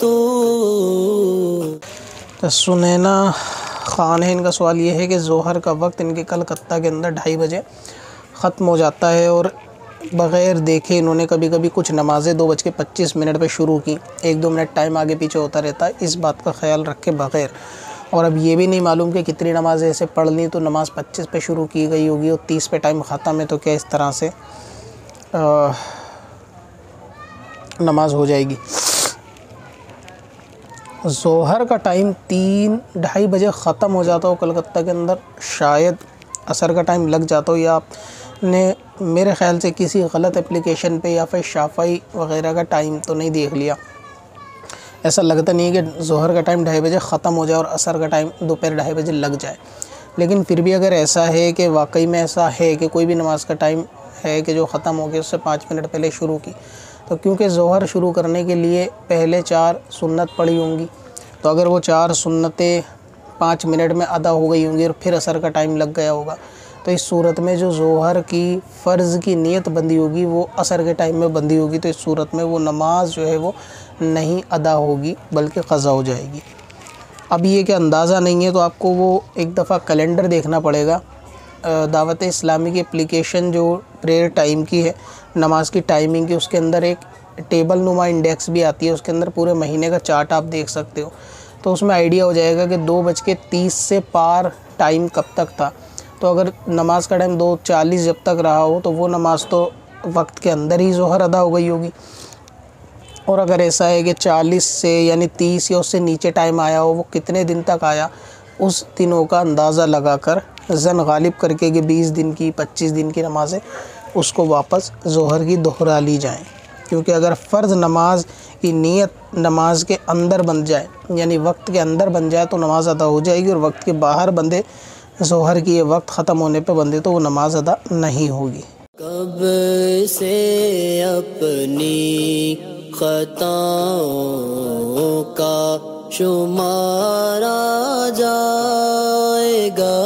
तो। तो सुनैना ख़ान है, इनका सवाल ये है कि जोहर का वक्त इनके कलकत्ता के अंदर ढाई बजे ख़त्म हो जाता है और बग़ैर देखे इन्होंने कभी कभी कुछ नमाज़ें दो बज के पच्चीस मिनट पर शुरू की। एक दो मिनट टाइम आगे पीछे होता रहता है। इस बात का ख्याल रख बग़ैर। और अब ये भी नहीं मालूम कि कितनी नमाज़ ऐसे पढ़ ली तो नमाज़ पच्चीस पे शुरू की गई होगी और तीस पे टाइम ख़त्म है तो क्या इस तरह से आ, नमाज़ हो जाएगी। जोहर का टाइम तीन ढाई बजे ख़त्म हो जाता हो कलकत्ता के अंदर शायद असर का टाइम लग जाता हो या आपने मेरे ख़्याल से किसी गलत एप्लीकेशन पे या फिर शाफाई वगैरह का टाइम तो नहीं देख लिया। ऐसा लगता नहीं है कि जहर का टाइम ढाई बजे ख़त्म हो जाए और असर का टाइम दोपहर ढाई बजे लग जाए। लेकिन फिर भी अगर ऐसा है कि वाकई में ऐसा है कि कोई भी नमाज़ का टाइम है कि जो ख़त्म हो गया, उससे पाँच मिनट पहले शुरू की तो क्योंकि जहर शुरू करने के लिए पहले चार सुन्नत पड़ी होंगी तो अगर वो चार सुन्नतें पाँच मिनट में अदा हो गई होंगी और फिर असर का टाइम लग गया होगा तो इस सूरत में जो जोहर की फ़र्ज़ की नीयत बंदी होगी, वो असर के टाइम में बंदी होगी तो इस सूरत में वो नमाज़ जो है वो नहीं अदा होगी, बल्कि क़ज़ा हो जाएगी। अब ये कि अंदाज़ा नहीं है तो आपको वो एक दफ़ा कैलेंडर देखना पड़ेगा। दावत इस्लामी की एप्लीकेशन जो प्रेयर टाइम की है, नमाज़ की टाइमिंग की, उसके अंदर एक टेबल नुमा इंडेक्स भी आती है, उसके अंदर पूरे महीने का चार्ट आप देख सकते हो। तो उसमें आइडिया हो जाएगा कि दो बज के तीस से पार टाइम कब तक था। तो अगर नमाज़ का टाइम दो चालीस जब तक रहा हो तो वो नमाज़ तो वक्त के अंदर ही जोहर अदा हो गई होगी। और अगर ऐसा है कि चालीस से यानी तीस या उससे नीचे टाइम आया हो, वो कितने दिन तक आया, उस दिनों का अंदाज़ा लगा कर जन गालिब करके कि बीस दिन की, पच्चीस दिन की नमाज़ें, उसको वापस जहर की दोहरा ली जाएँ। क्योंकि अगर फ़र्ज़ नमाज़ की नीयत नमाज़ के अंदर बन जाए, यानी वक्त के अंदर बन जाए तो नमाज़ अदा हो जाएगी और वक्त के बाहर बंदे जोहर की ये वक्त ख़त्म होने पर बंदे तो वो नमाज़ अदा नहीं होगी। कब से अपनी खताओं का शुमारा जाएगा?